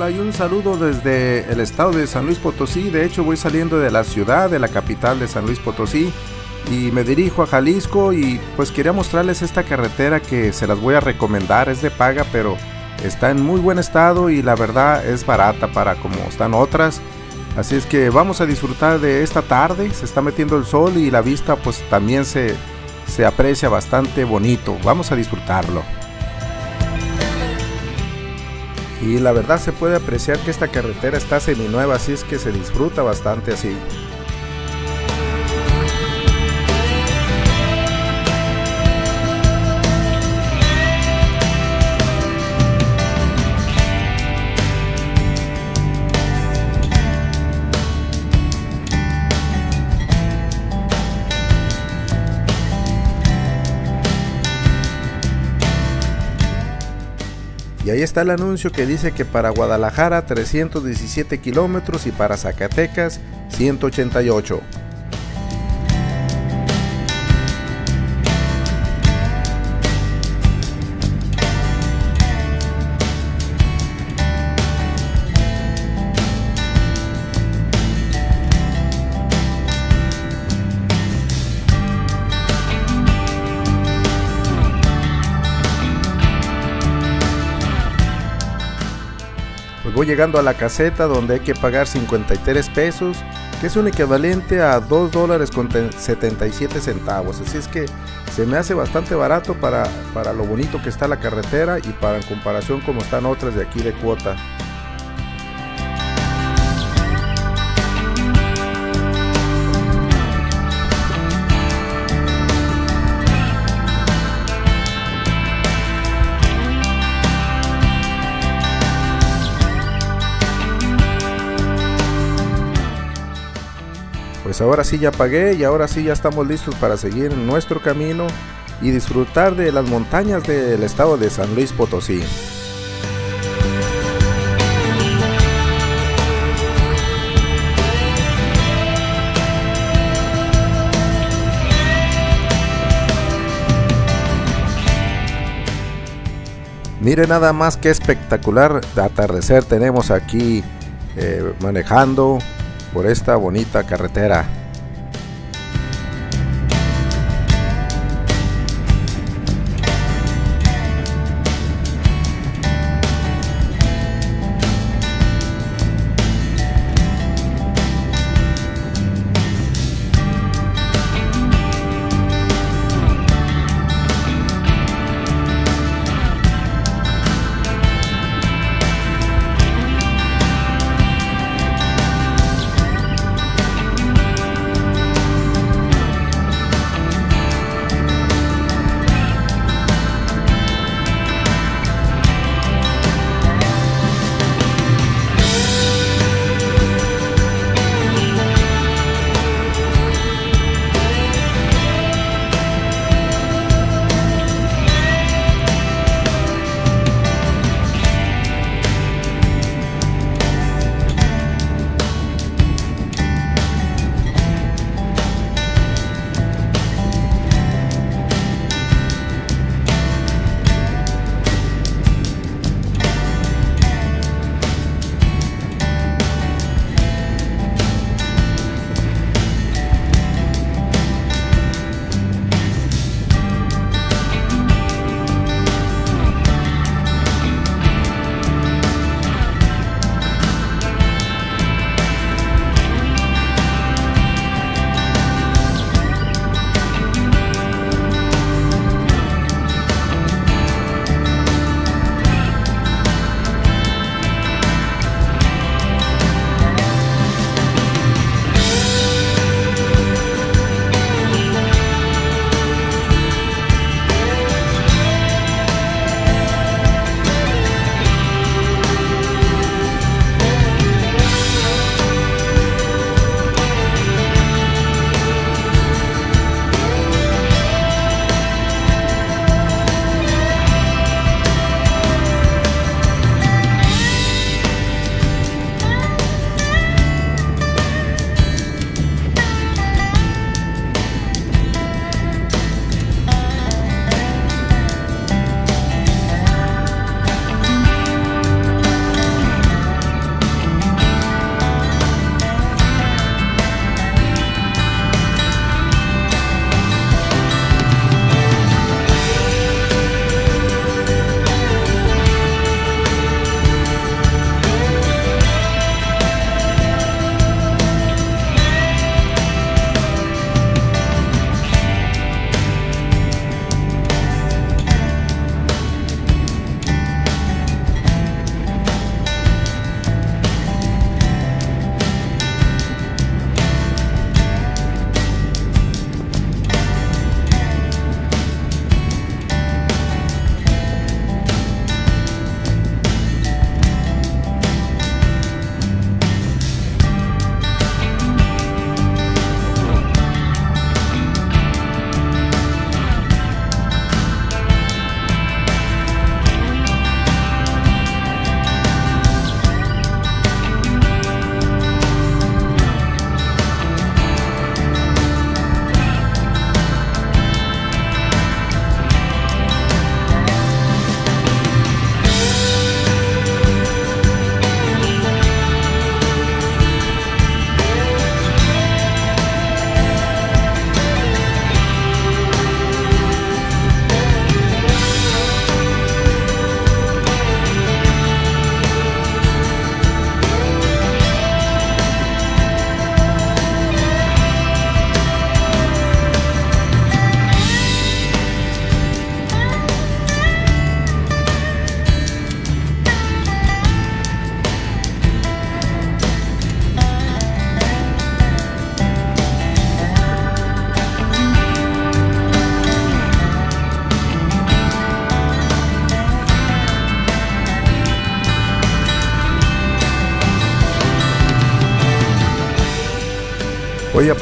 Hola y un saludo desde el estado de San Luis Potosí. De hecho voy saliendo de la ciudad, de la capital de San Luis Potosí y me dirijo a Jalisco y pues quería mostrarles esta carretera que se las voy a recomendar. Es de paga pero está en muy buen estado y la verdad es barata para como están otras. Así es que vamos a disfrutar de esta tarde. Se está metiendo el sol y la vista pues también se, se aprecia bastante bonito. Vamos a disfrutarlo y la verdad se puede apreciar que esta carretera está seminueva, así es que se disfruta bastante así. Ahí está el anuncio que dice que para Guadalajara 317 kilómetros y para Zacatecas 188. Voy llegando a la caseta donde hay que pagar 53 pesos, que es un equivalente a 2 dólares con 77 centavos. Así es que se me hace bastante barato para, para lo bonito que está la carretera y para en comparación como están otras de aquí de cuota. Pues ahora sí ya pagué y ahora sí ya estamos listos para seguir nuestro camino y disfrutar de las montañas del estado de San Luis Potosí. Mire nada más que espectacular atardecer tenemos aquí eh, manejando por esta bonita carretera.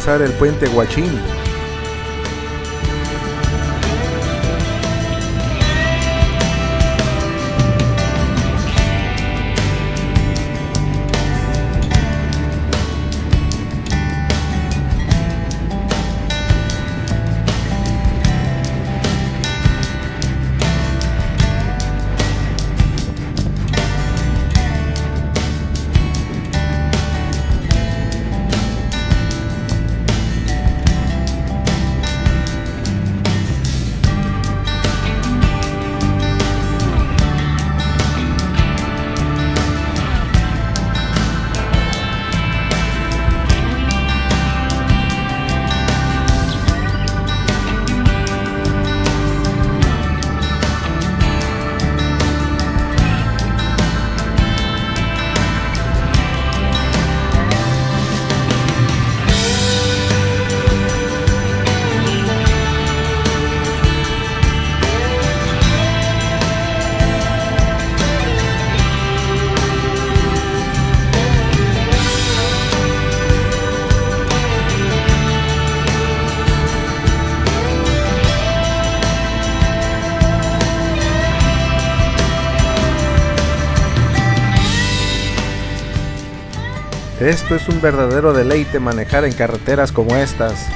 Pasar el puente Huachín. Esto es un verdadero deleite manejar en carreteras como estas.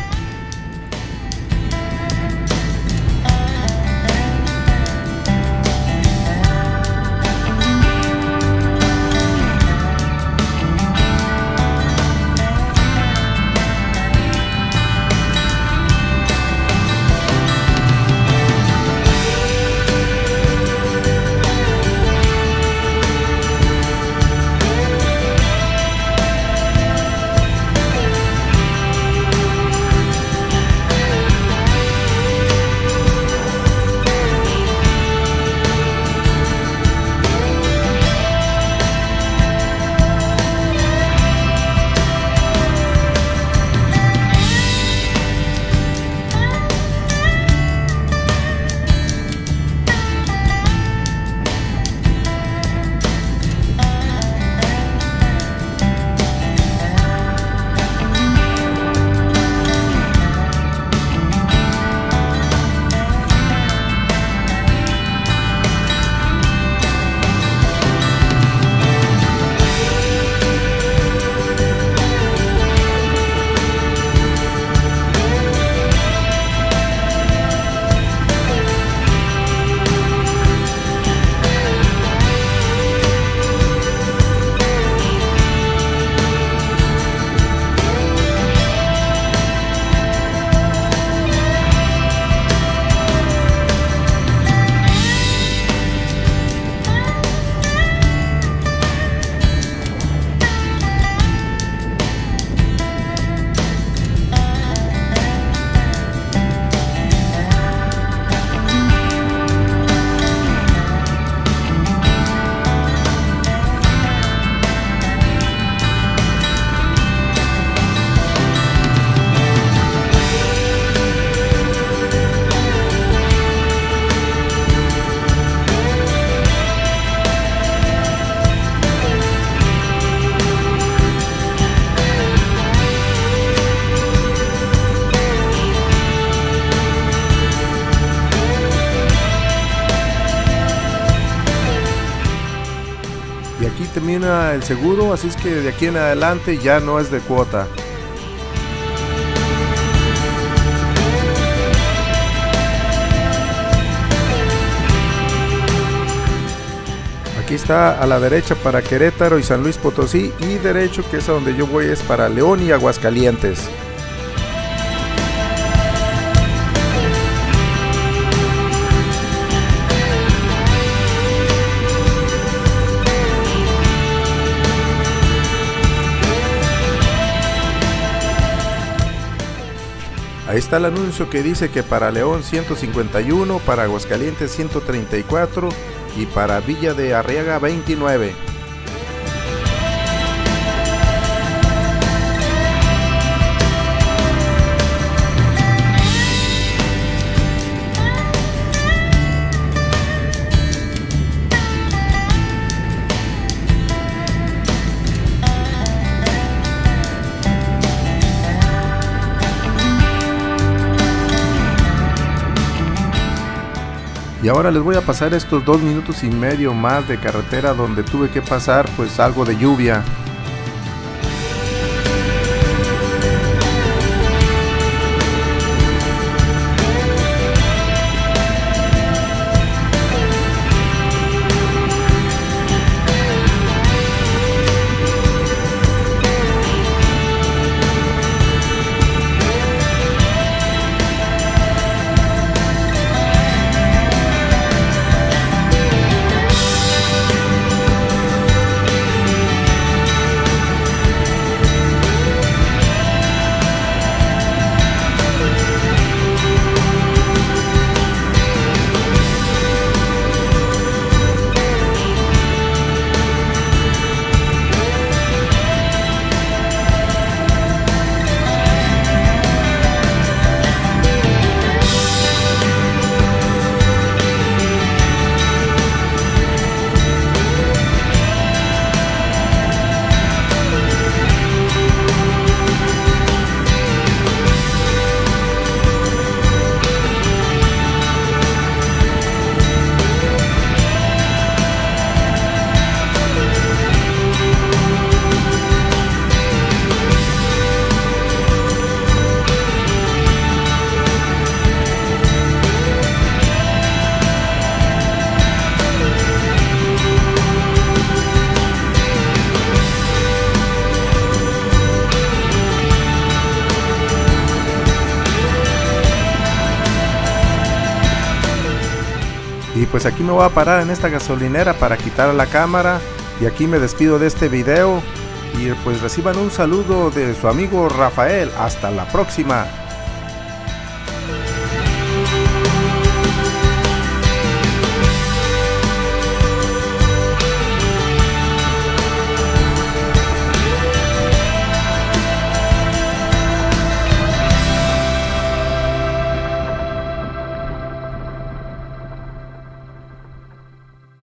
Termina el seguro, así es que de aquí en adelante ya no es de cuota. Aquí está a la derecha para Querétaro y San Luis Potosí y derecho que es a donde yo voy es para León y Aguascalientes. Ahí está el anuncio que dice que para León 151, para Aguascalientes 134 y para Villa de Arriaga 29. Y ahora les voy a pasar estos dos minutos y medio más de carretera donde tuve que pasar pues algo de lluvia. Pues aquí me voy a parar en esta gasolinera para quitar la cámara. Y aquí me despido de este video. Y pues reciban un saludo de su amigo Rafael. Hasta la próxima.